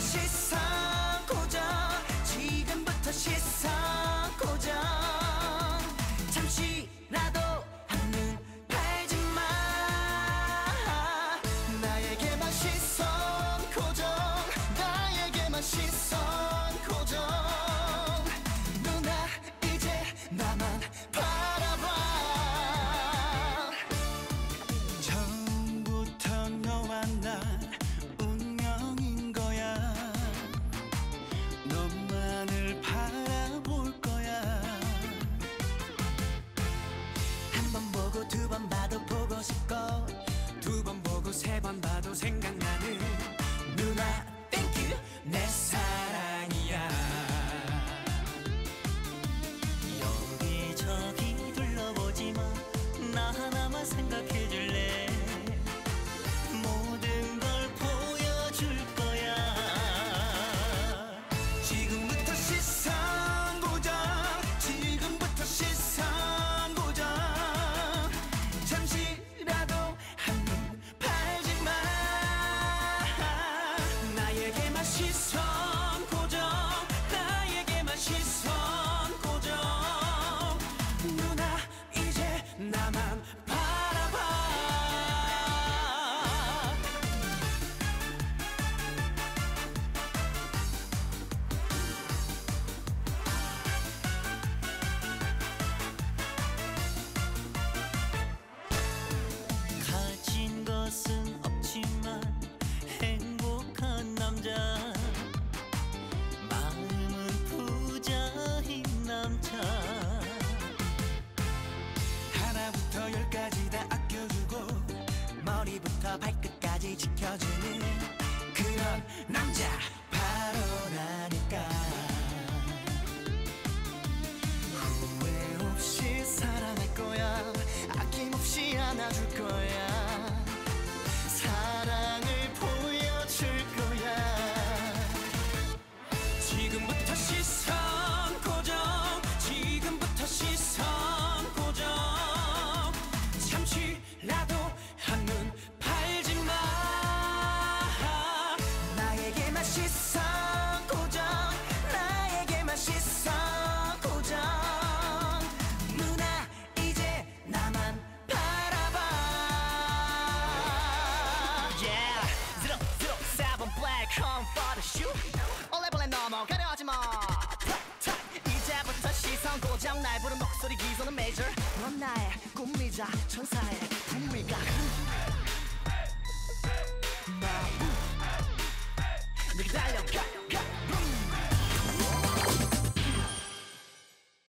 다시 살 세 번 봐도 생각나는 magical 뭐 넘어가려 하지마 이제부터 시선 고정. 날 부른 목소리 기소는 메이저 넌 나의 꿈이자 천사의 분미가. 나 네 기다려